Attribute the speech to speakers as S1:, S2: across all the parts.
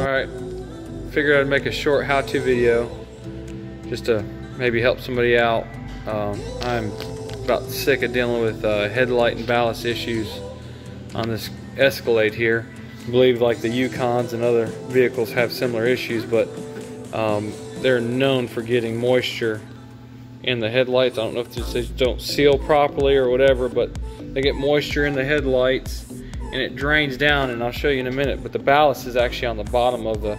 S1: Alright, figured I'd make a short how-to video just to maybe help somebody out. Um, I'm about sick of dealing with uh, headlight and ballast issues on this Escalade here. I believe like the Yukons and other vehicles have similar issues, but um, they're known for getting moisture in the headlights. I don't know if they don't seal properly or whatever, but they get moisture in the headlights and it drains down and I'll show you in a minute, but the ballast is actually on the bottom of the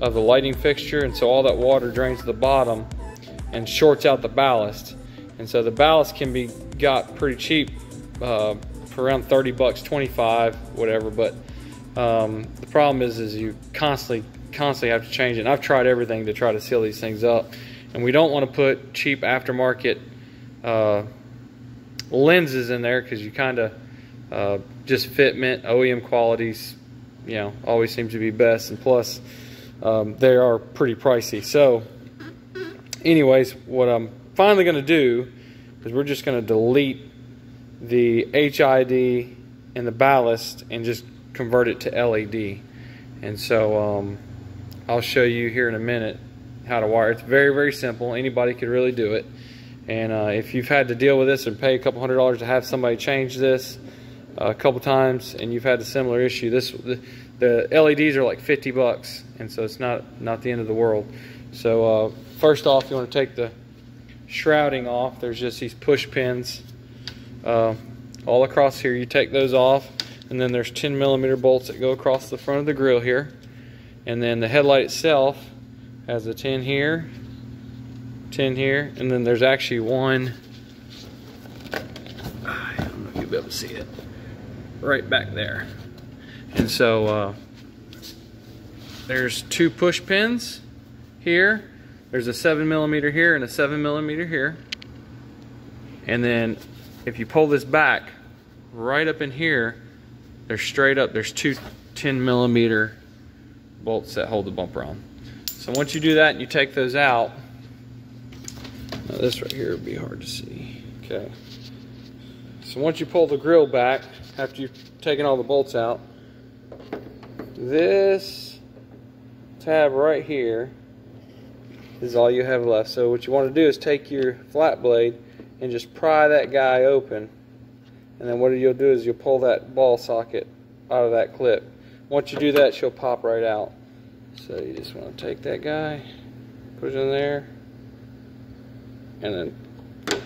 S1: of the lighting fixture and so all that water drains to the bottom and shorts out the ballast. And so the ballast can be got pretty cheap uh, for around 30 bucks, 25, whatever, but um, the problem is, is you constantly, constantly have to change it. And I've tried everything to try to seal these things up. And we don't want to put cheap aftermarket uh, lenses in there because you kind of uh, just fitment, OEM qualities, you know, always seems to be best. And plus, um, they are pretty pricey. So, anyways, what I'm finally going to do is we're just going to delete the HID and the ballast and just convert it to LED. And so um, I'll show you here in a minute how to wire. It's very, very simple. Anybody could really do it. And uh, if you've had to deal with this and pay a couple hundred dollars to have somebody change this uh, a couple times and you've had a similar issue, this the, the LEDs are like 50 bucks. And so it's not, not the end of the world. So uh, first off, you want to take the shrouding off. There's just these push pins uh, all across here. You take those off and then there's 10 millimeter bolts that go across the front of the grill here and then the headlight itself has a 10 here 10 here and then there's actually one I don't know if you'll be able to see it right back there and so uh, there's two push pins here there's a 7 millimeter here and a 7 millimeter here and then if you pull this back right up in here they're straight up. There's two 10 millimeter bolts that hold the bumper on. So once you do that and you take those out, now this right here would be hard to see. Okay. So once you pull the grill back, after you've taken all the bolts out, this tab right here is all you have left. So what you want to do is take your flat blade and just pry that guy open and then what you'll do is you'll pull that ball socket out of that clip. Once you do that, she'll pop right out. So you just want to take that guy, put it in there, and then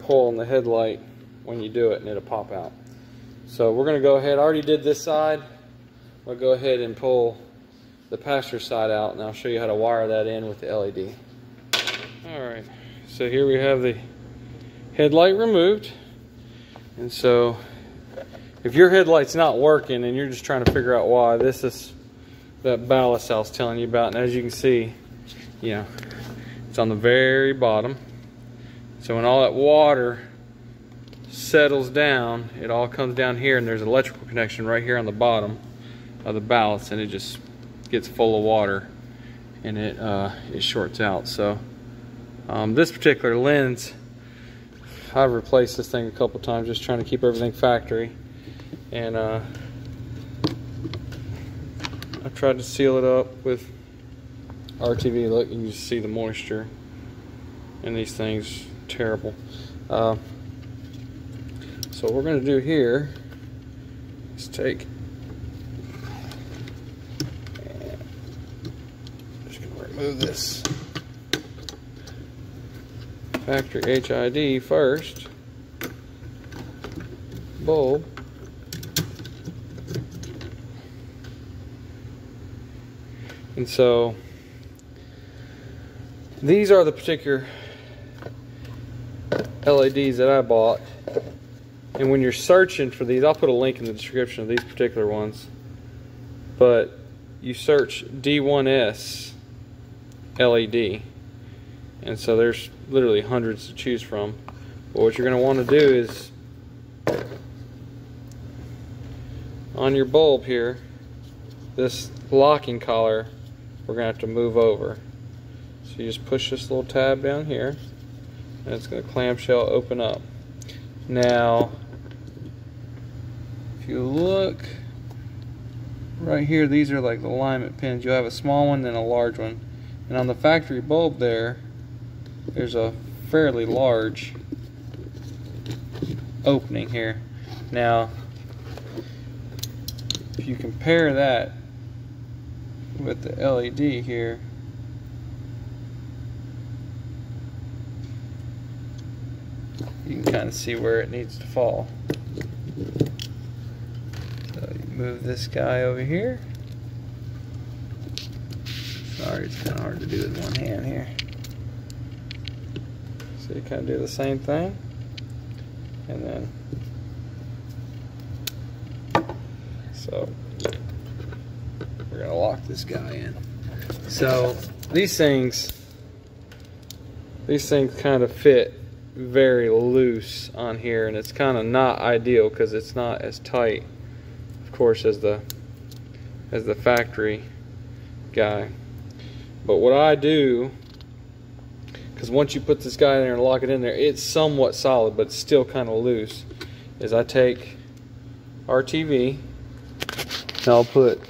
S1: pull on the headlight when you do it and it'll pop out. So we're going to go ahead, I already did this side. I'll go ahead and pull the passenger side out and I'll show you how to wire that in with the LED. Alright, so here we have the headlight removed. And so if your headlight's not working and you're just trying to figure out why, this is that ballast I was telling you about. And as you can see, you know, it's on the very bottom. So when all that water settles down, it all comes down here and there's an electrical connection right here on the bottom of the ballast and it just gets full of water and it, uh, it shorts out. So um, this particular lens I've replaced this thing a couple times just trying to keep everything factory and uh, I tried to seal it up with RTV look you can see the moisture in these things terrible uh, so what we're going to do here is take just going to remove this factory HID first. Bulb. And so these are the particular LEDs that I bought. And when you're searching for these, I'll put a link in the description of these particular ones. But you search D1S LED and so there's literally hundreds to choose from. But what you're going to want to do is on your bulb here, this locking collar, we're going to have to move over. So you just push this little tab down here, and it's going to clamshell open up. Now, if you look right here, these are like the alignment pins. You'll have a small one, then a large one. And on the factory bulb there, there's a fairly large opening here. Now, if you compare that with the LED here, you can kind of see where it needs to fall. So you move this guy over here. Sorry, it's kind of hard to do with one hand here. So you kind of do the same thing. And then, so this guy in. So these things, these things kind of fit very loose on here and it's kind of not ideal because it's not as tight of course as the as the factory guy but what I do because once you put this guy in there and lock it in there it's somewhat solid but it's still kind of loose is I take RTV and I'll put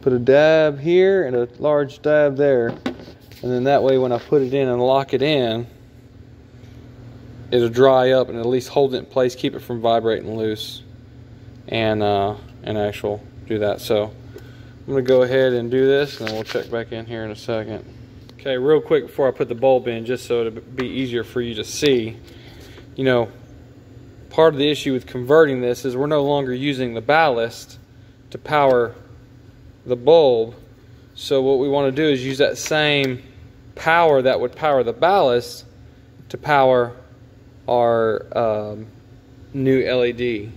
S1: put a dab here and a large dab there. And then that way when I put it in and lock it in it'll dry up and at least hold it in place keep it from vibrating loose and uh, and actual do that. So I'm gonna go ahead and do this and then we'll check back in here in a second. Okay real quick before I put the bulb in just so it'll be easier for you to see you know part of the issue with converting this is we're no longer using the ballast to power the bulb so what we want to do is use that same power that would power the ballast to power our um, new LED.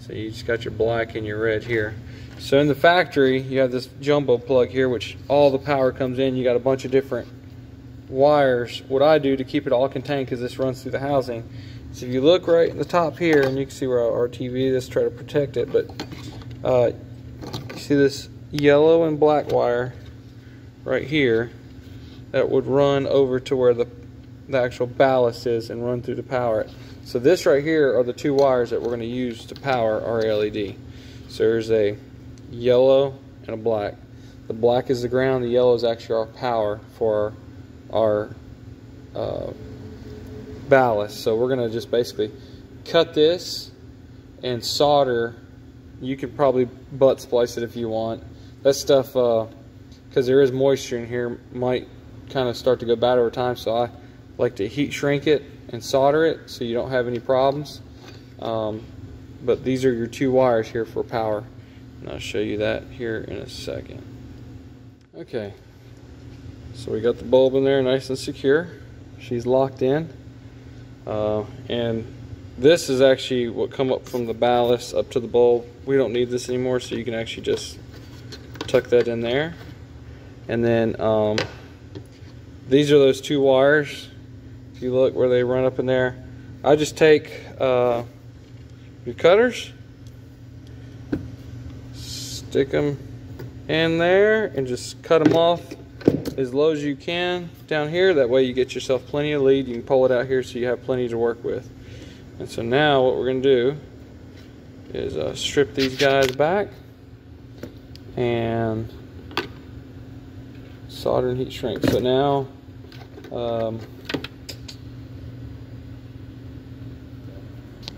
S1: So you just got your black and your red here. So in the factory, you have this jumbo plug here, which all the power comes in. You got a bunch of different wires. What I do to keep it all contained, because this runs through the housing, so if you look right in the top here, and you can see where RTV is, try to protect it, but uh, you see this yellow and black wire right here that would run over to where the, the actual ballast is and run through to power it. So this right here are the two wires that we're going to use to power our LED. So there's a yellow and a black. The black is the ground, the yellow is actually our power for our, uh, ballast. So we're going to just basically cut this and solder. You could probably butt splice it if you want. That stuff, because uh, there is moisture in here, might kind of start to go bad over time. So I like to heat shrink it and solder it so you don't have any problems. Um, but these are your two wires here for power. And I'll show you that here in a second. Okay, so we got the bulb in there nice and secure. She's locked in. Uh, and this is actually what come up from the ballast up to the bulb. We don't need this anymore, so you can actually just tuck that in there. And then um, these are those two wires. If you look where they run up in there, I just take uh, your cutters, stick them in there, and just cut them off as low as you can down here. That way you get yourself plenty of lead. You can pull it out here so you have plenty to work with. And so now what we're to do is uh, strip these guys back and solder and heat shrink. So now um,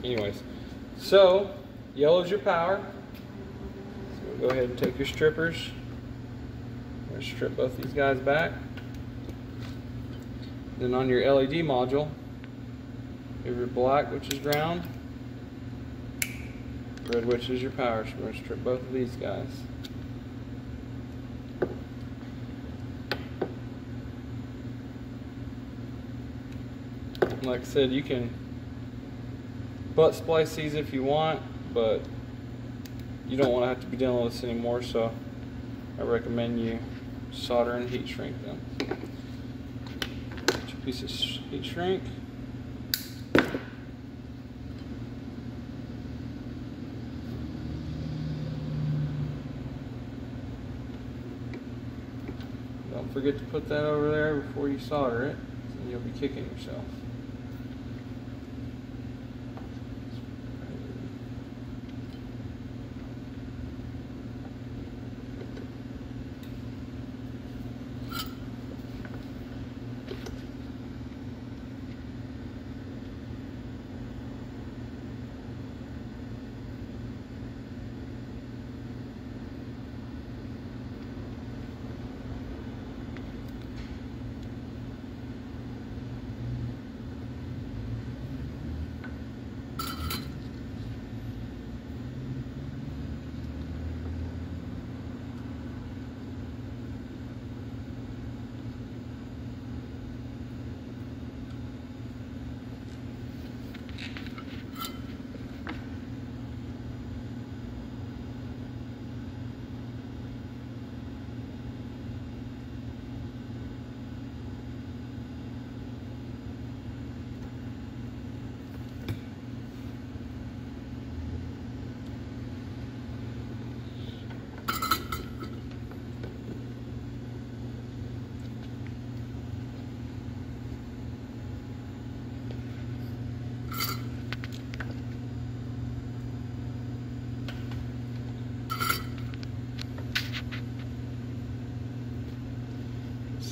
S1: anyways, so yellow's your power. So we'll go ahead and take your strippers. We're gonna strip both these guys back. Then on your LED module, you have your black, which is ground, red, which is your power. So we're gonna strip both of these guys. Like I said, you can butt splice these if you want, but you don't want to have to be dealing with this anymore, so I recommend you solder and heat shrink them. Two pieces heat shrink. Don't forget to put that over there before you solder it, and you'll be kicking yourself.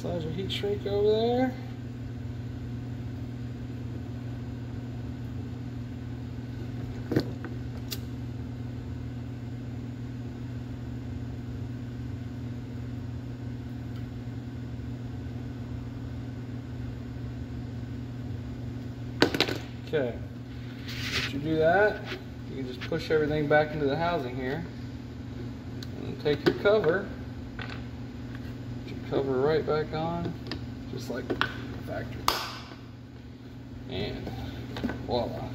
S1: Slide your heat shrink over there. Okay, once you do that, you can just push everything back into the housing here. And take your cover cover right back on, just like factory. And voila.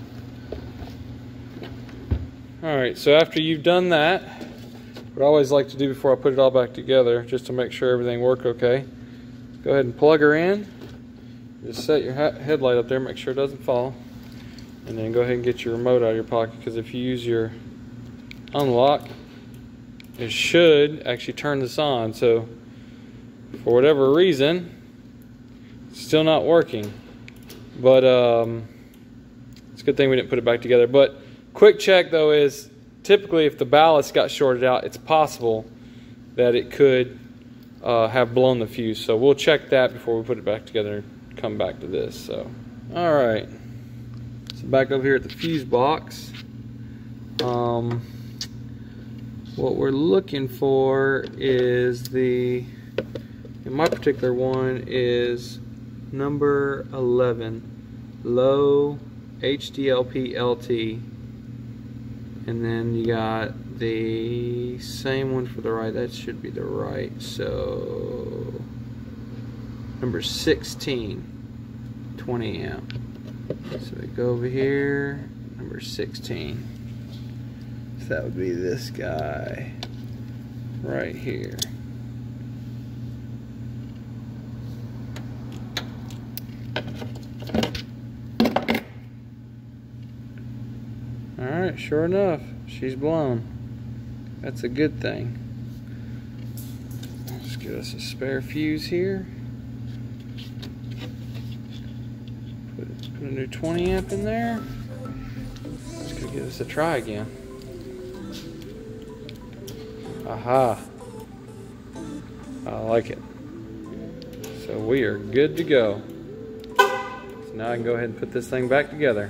S1: All right, so after you've done that, what I always like to do before I put it all back together, just to make sure everything work okay, go ahead and plug her in. Just set your headlight up there, make sure it doesn't fall. And then go ahead and get your remote out of your pocket, because if you use your unlock, it should actually turn this on. So for whatever reason, still not working. But um, it's a good thing we didn't put it back together. But quick check though is typically if the ballast got shorted out, it's possible that it could uh, have blown the fuse. So we'll check that before we put it back together and come back to this. So, all right. So back over here at the fuse box. Um, what we're looking for is the and my particular one is number 11, low HDLP LT. And then you got the same one for the right. That should be the right. So number 16, 20 amp. So we go over here, number 16. So that would be this guy right here. Alright, sure enough, she's blown. That's a good thing. Let's get us a spare fuse here. Put, put a new 20 amp in there. Let's go give this a try again. Aha. I like it. So we are good to go. So now I can go ahead and put this thing back together.